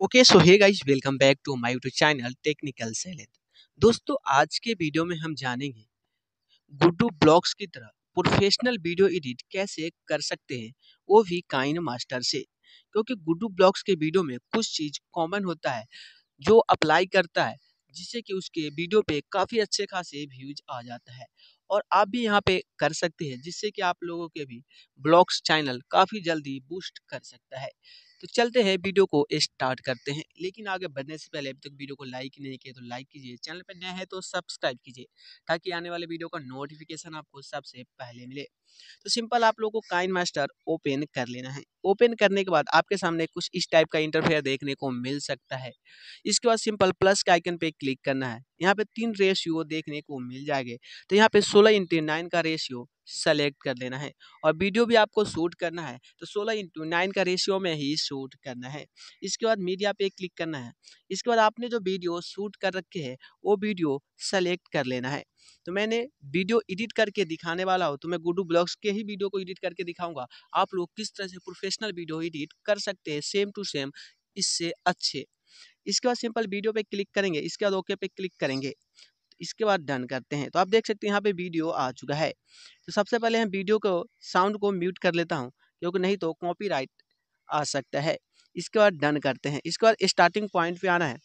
Okay so hey guys welcome back to my YouTube channel technical सैलेद दोस्तों, आज के video में हम जानेंगे गुड्डू ब्लॉग्स की तरह प्रोफेशनल वीडियो एडिट कैसे कर सकते हैं, वो भी काइन मास्टर से। क्योंकि गुड्डू ब्लॉग्स के वीडियो में कुछ चीज़ कॉमन होता है, जो अप्लाई करता है, जिससे कि उसके वीडियो पे काफ़ी अच्छे खासे व्यूज़ आ जाता है। और आप भी यहाँ पे कर सकते हैं, जिससे कि आप लोगों के भी ब्लॉग्स चैनल काफ़ी जल्दी बूस्ट कर सकता है। तो चलते हैं, वीडियो को स्टार्ट करते हैं। लेकिन आगे बढ़ने से पहले अभी तक वीडियो को लाइक नहीं किया तो लाइक कीजिए। चैनल पर नया है तो सब्सक्राइब कीजिए, ताकि आने वाले वीडियो का नोटिफिकेशन आपको सबसे पहले मिले। तो सिंपल आप लोगों को काइन मास्टर ओपन कर लेना है। ओपन करने के बाद आपके सामने कुछ इस टाइप का इंटरफेयर देखने को मिल सकता है। इसके बाद सिंपल प्लस के आइकन पे क्लिक करना है। यहाँ पे तीन रेशियो देखने को मिल जाएँगे। तो यहाँ पे सोलह इंटू नाइन का रेशियो सेलेक्ट कर लेना है और वीडियो भी आपको शूट करना है तो सोलह इंटू नाइन का रेशियो में ही शूट करना है। इसके बाद मीडिया पे क्लिक करना है। इसके बाद आपने जो वीडियो शूट कर रखे है, वो वीडियो सेलेक्ट कर लेना है। तो मैंने वीडियो एडिट करके दिखाने वाला हूँ तो मैं गुडू ब्लॉग्स के ही वीडियो को एडिट करके दिखाऊँगा। आप लोग किस तरह से प्रोफेशनल वीडियो एडिट कर सकते हैं सेम टू सेम इससे अच्छे। इसके बाद सिंपल वीडियो पे क्लिक करेंगे, इसके बाद ओके पे क्लिक करेंगे। इसके बाद डन करते हैं। तो आप देख सकते हैं यहाँ पे वीडियो आ चुका है। तो सबसे पहले हम वीडियो को, साउंड को म्यूट कर लेता हूँ, क्योंकि नहीं तो कॉपीराइट आ सकता है। इसके बाद डन करते हैं। इसके बाद स्टार्टिंग पॉइंट पे आना है।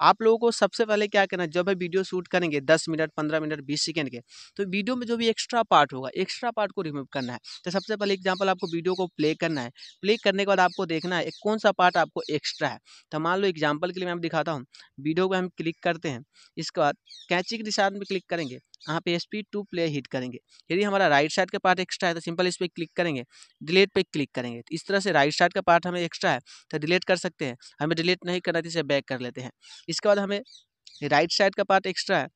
आप लोगों को सबसे पहले क्या करना है, जब हम वीडियो शूट करेंगे, दस मिनट, पंद्रह मिनट, बीस सेकेंड के तो वीडियो में जो भी एक्स्ट्रा पार्ट होगा, एक्स्ट्रा पार्ट को रिमूव करना है। तो सबसे पहले एग्ज़ाम्पल आपको वीडियो को प्ले करना है। प्ले करने के बाद आपको देखना है कौन सा पार्ट आपको एक्स्ट्रा है। तो मान लो एग्ज़ाम्पल के लिए मैं दिखाता हूँ। वीडियो को हम क्लिक करते हैं, इसके बाद कैंची के निशान में क्लिक करेंगे। यहाँ पे स्पीड टू प्ले हिट करेंगे। यदि हमारा राइट साइड का पार्ट एक्स्ट्रा है तो सिंपल इस पर क्लिक करेंगे डिलीट पे क्लिक करेंगे। तो इस तरह से राइट साइड का पार्ट हमें एक्स्ट्रा है तो डिलीट कर सकते हैं। हमें डिलीट नहीं करना तो इसे बैक कर लेते हैं। इसके बाद हमें राइट साइड का पार्ट एक्स्ट्रा है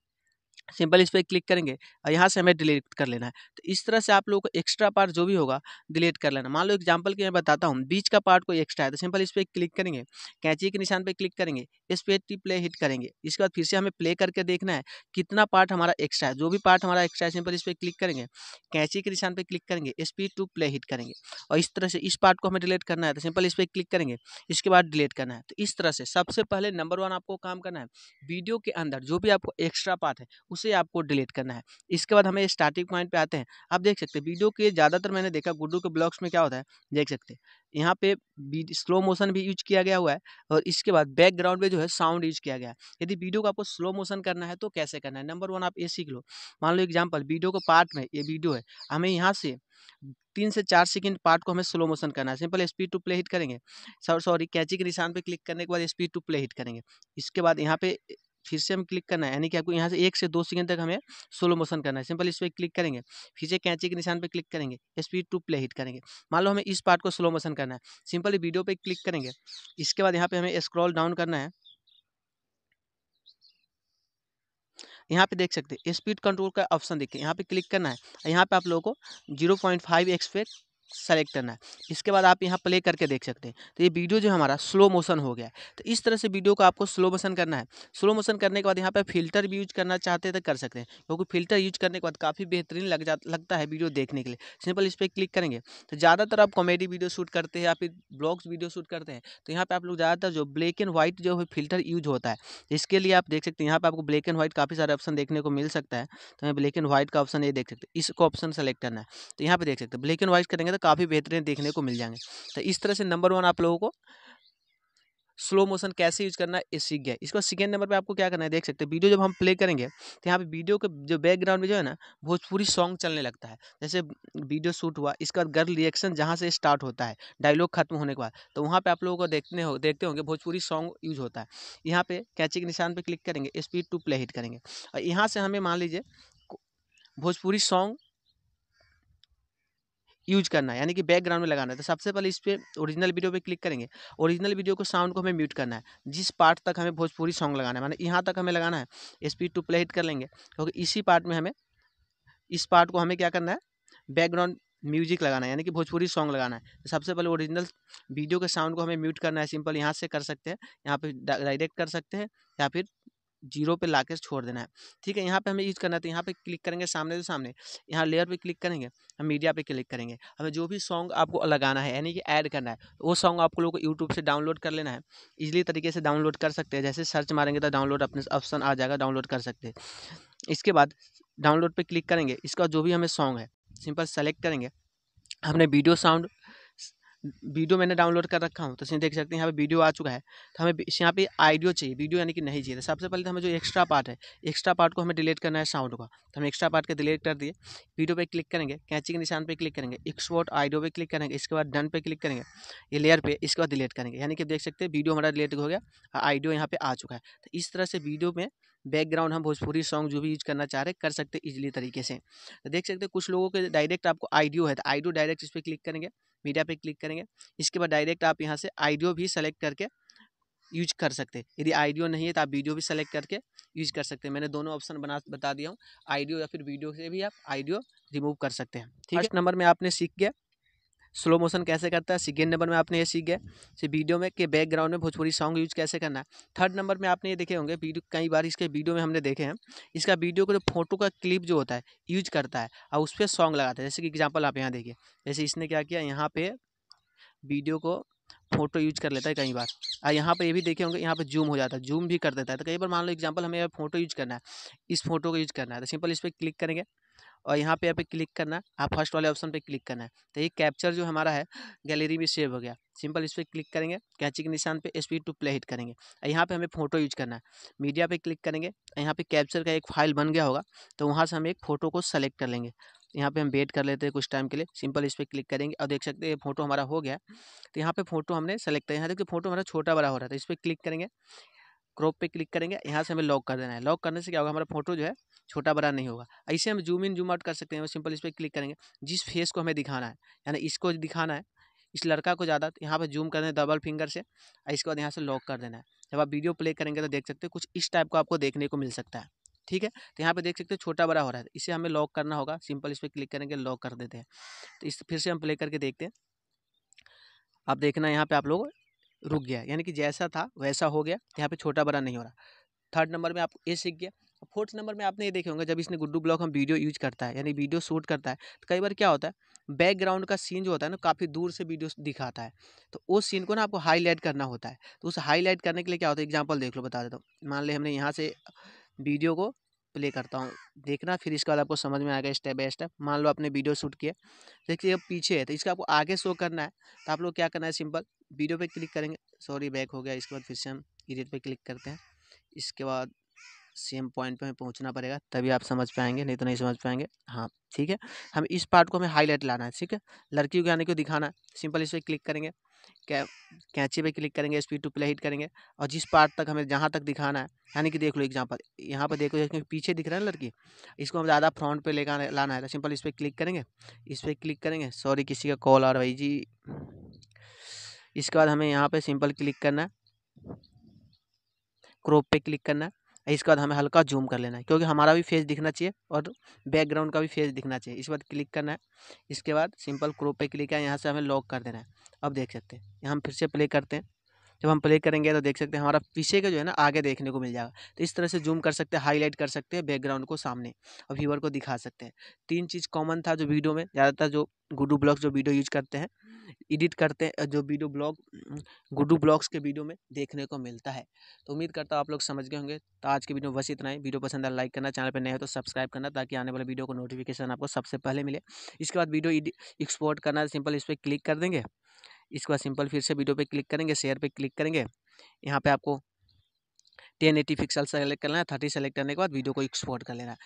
सिंपल इस पर क्लिक करेंगे और यहाँ से हमें डिलीट कर लेना है। तो इस तरह से आप लोगों को एक्स्ट्रा पार्ट जो भी होगा, डिलीट कर लेना। मान लो एग्जांपल की मैं बताता हूँ, बीच का पार्ट कोई एक्स्ट्रा है तो सिंपल इस पर क्लिक करेंगे, कैंची के निशान पर क्लिक करेंगे, इस पर टी प्ले हिट करेंगे। इसके बाद फिर से हमें प्ले करके देखना है, कितना पार्ट हमारा एक्स्ट्रा है। जो भी पार्ट हमारा एक्स्ट्रा है, सिंपल इस पर क्लिक करेंगे, कैंची के निशान पर क्लिक करेंगे, इस पर टू प्ले हिट करेंगे। और इस तरह से इस पार्ट को हमें डिलीट करना है तो सिंपल इस पर क्लिक करेंगे, इसके बाद डिलीट करना है। तो इस तरह से सबसे पहले नंबर वन आपको काम करना है, वीडियो के अंदर जो भी आपको एक्स्ट्रा पार्ट है उसे आपको डिलीट करना है। इसके बाद हमें स्टार्टिंग पॉइंट पे आते हैं। आप देख सकते हैं, वीडियो के ज़्यादातर मैंने देखा गुड्डू के ब्लॉग्स में क्या होता है, देख सकते हैं। यहाँ पे स्लो मोशन भी यूज़ किया गया हुआ है और इसके बाद बैकग्राउंड में जो है साउंड यूज़ किया गया है। यदि वीडियो को आपको स्लो मोशन करना है तो कैसे करना है? नंबर वन आप ये सीख लो। मान लो एग्ज़ाम्पल वीडियो को पार्ट में, ये वीडियो है, हमें यहाँ से तीन से चार सेकंड पार्ट को हमें स्लो मोशन करना है। Simple speed to play hit करेंगे। सॉरी, कैची के निशान पे क्लिक करने के बाद स्पीड टू प्ले हिट करेंगे। इसके बाद यहाँ पे फिर से हम क्लिक करना है। यानी कि आपको यहाँ से एक से दो सेकंड तक हमें स्लो मोशन करना है। सिंपल इस पर क्लिक करेंगे। फिर से कैंची के निशान पर क्लिक करेंगे। स्पीड टू प्ले हिट करेंगे। मान लो हमें इस पार्ट को स्लो मोशन करना है। सिंपल वीडियो पे क्लिक करेंगे। इसके बाद यहाँ पे हमें स्क्रॉल डाउन करना है। यहाँ पे देख सकते हैं। स्पीड कंट्रोल का ऑप्शन देखिए। यहाँ पे क्लिक करना है। यहाँ पे आप लोगों को ज़ीरो पॉइंट फाइव एक्स पे सेलेक्ट करना है। इसके बाद आप यहाँ प्ले करके देख सकते हैं। तो ये वीडियो जो हमारा स्लो मोशन हो गया तो इस तरह से वीडियो को आपको स्लो मोशन करना है। स्लो मोशन करने के बाद यहाँ पे फ़िल्टर भी यूज़ करना चाहते हैं तो कर सकते हैं। क्योंकि फ़िल्टर यूज़ करने के बाद काफ़ी बेहतरीन लग जा, लगता है वीडियो देखने के लिए। सिंपल इस पर क्लिक करेंगे। तो ज़्यादातर आप कॉमेडी वीडियो शूट करते हैं या फिर ब्लॉग्स वीडियो शूट करते हैं। तो यहाँ पर आप लोग ज़्यादातर जो ब्लैक एंड व्हाइट जो है फ़िल्टर यूज़ होता है, इसके लिए आप देख सकते हैं। यहाँ पर आपको ब्लैक एंड व्हाइट काफ़ी सारे ऑप्शन देखने को मिल सकता है। तो मैं ब्लैक एंड व्हाइट का ऑप्शन ये देख सकते हैं। इसको ऑप्शन सेलेक्ट करना है। तो यहाँ पर देख सकते हैं। ब्लैक एंड व्हाइट करेंगे तो काफ़ी बेहतरीन देखने को मिल जाएँगे। तो इस तरह से नंबर वन आप लोगों को स्लो मोशन कैसे यूज़ करना है सीख गया। इसको सेकेंड नंबर पे आपको क्या करना है, देख सकते हैं वीडियो जब हम प्ले करेंगे तो यहाँ पे वीडियो के जो बैकग्राउंड में जो है ना भोजपुरी सॉन्ग चलने लगता है। जैसे वीडियो शूट हुआ, इसके बाद गर्ल रिएक्शन जहाँ से स्टार्ट होता है डायलॉग खत्म होने के बाद तो वहाँ पर आप लोगों को देखने हो, देखते होंगे भोजपुरी सॉन्ग यूज़ होता है। यहाँ पे कैची के निशान पर क्लिक करेंगे स्पीड टू प्ले हिट करेंगे। और यहाँ से हमें मान लीजिए भोजपुरी सॉन्ग यूज़ करना है, यानी कि बैकग्राउंड में लगाना है। तो सबसे पहले इस पर ओरिजिनल वीडियो पे क्लिक करेंगे। ओरिजिनल वीडियो को साउंड को हमें म्यूट करना है। जिस पार्ट तक हमें भोजपुरी सॉन्ग लगाना है, माने यहाँ तक हमें लगाना है स्पीड टू प्ले हिट कर लेंगे, क्योंकि इसी पार्ट में हमें, इस पार्ट को हमें क्या करना है? बैकग्राउंड म्यूज़िक लगाना है, यानी कि भोजपुरी सॉन्ग लगाना है। तो सबसे पहले ओरिजिनल वीडियो के साउंड को हमें म्यूट करना है, सिंपल यहाँ से कर सकते हैं, यहाँ पे डायरेक्ट कर सकते हैं, या फिर ज़ीरो पे ला छोड़ देना है। ठीक है, यहाँ पे हमें यूज़ करना है तो यहाँ पे क्लिक करेंगे सामने से सामने। यहाँ लेयर पे क्लिक करेंगे, हम मीडिया पे क्लिक करेंगे। हमें जो भी सॉन्ग आपको लगाना है, यानी कि ऐड करना है, वो सॉन्ग आपको लोग को यूट्यूब से डाउनलोड कर लेना है। इजली तरीके से डाउनलोड कर सकते हैं, जैसे सर्च मारेंगे तो डाउनलोड अपने ऑप्शन आ जाएगा डाउनलोड कर सकते हैं। इसके बाद डाउनलोड पर क्लिक करेंगे, इसका जो भी हमें सॉन्ग है सिंपल सेलेक्ट करेंगे। हमने वीडियो साउंड वीडियो मैंने डाउनलोड कर रखा हूँ तो इसमें देख सकते हैं यहाँ पे वीडियो आ चुका है। तो हमें इस, यहाँ पे आइडियो चाहिए, वीडियो यानी कि नहीं चाहिए। तो सबसे पहले तो हमें जो एक्स्ट्रा पार्ट है एक्स्ट्रा पार्ट को हमें डिलीट करना है साउंड का। तो हम एक्स्ट्रा पार्ट के डिलीट कर दिए। वीडियो पर क्लिक करेंगे, कैंची के निशान पर क्लिक करेंगे एक्सपोर्ट आइडियो पर क्लिक करेंगे, इसके बाद डन पे क्लिक करेंगे, ये लेयर पर इसके बाद डिलीट करेंगे। यानी कि देख सकते हैं, वीडियो हमारा डिलीट हो गया आइडियो यहाँ पर आ चुका है। तो इस तरह से वीडियो में बैकग्राउंड हम भोजपुरी सॉन्ग जो भी यूज़ करना चाह रहे कर सकते हैं इजीली तरीके से। तो देख सकते हैं, कुछ लोगों के डायरेक्ट आपको आइडियो है तो आइडियो डायरेक्ट इस पर क्लिक करेंगे। मीडिया पे क्लिक करेंगे। इसके बाद डायरेक्ट आप यहाँ से आइडियो भी सेलेक्ट करके यूज़ कर सकते हैं। यदि आइडियो नहीं है तो आप वीडियो भी सेलेक्ट करके यूज़ कर सकते हैं। मैंने दोनों ऑप्शन बना बता दिया हूँ। आइडियो या फिर वीडियो से भी आप आइडियो रिमूव कर सकते हैं। ठीक है? नंबर में आपने सीख गया। स्लो मोशन कैसे करता है? सेकेंड नंबर में आपने ये सीख गया। से वीडियो में के बैकग्राउंड में भोजपुरी सॉन्ग यूज़ कैसे करना है? थर्ड नंबर में आपने ये देखे होंगे, वीडियो, कई बार इसके वीडियो में हमने देखे हैं। इसका वीडियो का जो फ़ोटो का क्लिप जो होता है यूज़ करता है और उस पर सॉन्ग लगाता है। जैसे कि एग्ज़ाम्पल आप यहाँ देखिए। जैसे इसने क्या किया, यहाँ पे वीडियो को फ़ोटो यूज़ कर लेता है कई बार। और यहाँ पर ये भी देखे होंगे, यहाँ पे जूम हो जाता है जूम भी कर देता है। तो कई बार मान लो एग्जांपल हमें फ़ोटो यूज़ करना है। इस फ़ोटो को यूज़ करना है। तो सिंपल इस पर क्लिक करेंगे। और यहाँ पे यहाँ पे क्लिक करना है, आप फ़र्स्ट वाले ऑप्शन पे क्लिक करना है। तो ये कैप्चर जो हमारा है, गैलरी में सेव हो गया। सिंपल इस पर क्लिक करेंगे कैची के निशान पे स्पीड टू प्ले हिट करेंगे। यहाँ पे हमें फ़ोटो यूज़ करना है। मीडिया पे क्लिक करेंगे, यहाँ पे कैप्चर का एक फ़ाइल बन गया होगा तो वहाँ से हम एक फ़ोटो को सेलेक्ट कर लेंगे। यहाँ पे हम वेट कर लेते हैं कुछ टाइम के लिए, सिंपल इस पर क्लिक करेंगे और देख सकते हैं फ़ोटो हमारा हो गया। तो यहाँ पे फ़ोटो हमने सेलेक्ट किया यहाँ देखिए फ़ोटो हमारा छोटा बड़ा हो रहा था इस पर क्लिक करेंगे। क्रॉप पे क्लिक करेंगे, यहाँ से हमें लॉक कर देना है। लॉक करने से क्या होगा, हमारा फ़ोटो जो है छोटा बड़ा नहीं होगा। ऐसे हम जूम इन, जूम आउट कर सकते हैं सिंपल इस पर क्लिक करेंगे। जिस फेस को हमें दिखाना है, यानी इसको दिखाना है, इस लड़का को ज़्यादा, यहाँ पर जूम कर है डबल फिंगर से, इसके बाद यहाँ से लॉक कर देना है। जब आप वीडियो प्ले करेंगे तो देख सकते हैं कुछ इस टाइप को आपको देखने को मिल सकता है, ठीक है? तो यहाँ पे देख सकते हैं छोटा बड़ा हो रहा है, इसे हमें लॉक करना होगा, सिंपल इस पर क्लिक करेंगे, लॉक कर देते हैं। तो इस, फिर से हम प्ले करके देखते हैं। अब देखना यहाँ पे आप लोग रुक गया, यानी कि जैसा था वैसा हो गया, यहाँ पे छोटा बड़ा नहीं हो रहा। थर्ड नंबर में आप ये सीख गया। फोर्थ नंबर में आपने ये देखे होंगे, जब इसने गुड्डू ब्लॉक हम वीडियो यूज़ करता है, यानी वीडियो शूट करता है तो कई बार क्या होता है, बैकग्राउंड का सीन जो होता है ना, काफ़ी दूर से वीडियो दिखाता है तो उस सीन को ना आपको हाईलाइट करना होता है। तो उस हाईलाइट करने के लिए क्या होता है एग्ज़ाम्पल देख लो, बता देता हूँ। मान ले हमने यहाँ से वीडियो को प्ले करता हूँ। देखना, फिर इसके बाद आपको समझ में आएगा स्टेप बाय स्टेप। मान लो आपने वीडियो शूट किया। देखिए अब पीछे है तो इसका आपको आगे शो करना है। तो आप लोग क्या करना है, सिंपल वीडियो पे क्लिक करेंगे। सॉरी, बैक हो गया। इसके बाद फिर से हम एडिट पे क्लिक करते हैं। इसके बाद सेम पॉइंट पे हमें पहुँचना पड़ेगा, तभी आप समझ पाएँगे, नहीं तो नहीं समझ पाएँगे। हाँ ठीक है। हम इस पार्ट को हमें हाईलाइट लाना है, ठीक है? लड़की को आने को दिखाना है। सिंपल इस पर क्लिक करेंगे। कै कैंची पे क्लिक करेंगे, स्पीड टू प्ले हिट करेंगे और जिस पार्ट तक हमें जहाँ तक दिखाना है, यानी कि देख लो एग्जांपल, यहाँ पर देखो पीछे दिख रहा है ना लड़की, इसको हम ज़्यादा फ्रंट पे लेकर लाना है तो सिंपल इस पर क्लिक करेंगे, इस पर क्लिक करेंगे, सॉरी किसी का कॉल आ रहा है जी। इसके बाद हमें यहाँ पे सिंपल क्लिक करना है। क्रॉप पे क्लिक करना है, इसके बाद हमें हल्का जूम कर लेना है, क्योंकि हमारा भी फेस दिखना चाहिए और बैकग्राउंड का भी फेस दिखना चाहिए इसके बाद क्लिक करना है। इसके बाद सिंपल क्रोप पे क्लिक है, यहाँ से हमें लॉक कर देना है। अब देख सकते हैं। हम फिर से प्ले करते हैं। जब हम प्ले करेंगे तो देख सकते हैं हमारा पीछे का जो है ना आगे देखने को मिल जाएगा। तो इस तरह से जूम कर सकते हैं हाईलाइट कर सकते हैं बैकग्राउंड को सामने। और व्यूवर को दिखा सकते हैं। तीन चीज़ कॉमन था जो वीडियो में, ज़्यादातर जो गुडू ब्लॉग्स जो वीडियो यूज़ करते हैं एडिट करते हैं, जो वीडियो ब्लॉग गुडू ब्लॉग्स के वीडियो में देखने को मिलता है। तो उम्मीद करता हूँ आप लोग समझ गए होंगे। तो आज की वीडियो बस इतना ही। वीडियो पसंद है लाइक करना, चैनल पर नए हो तो सब्सक्राइब करना, ताकि आने वाले वीडियो को नोटिफिकेशन आपको सबसे पहले मिले। इसके बाद वीडियो एक्सपोर्ट करना सिंपल इस पर क्लिक कर देंगे। इसके बाद सिंपल फिर से वीडियो पे क्लिक करेंगे, शेयर पे क्लिक करेंगे। यहाँ पे आपको टेन एटी पिक्सल सेलेक्ट करना है, थर्टी सेलेक्ट करने के बाद वीडियो को एक्सपोर्ट कर लेना है।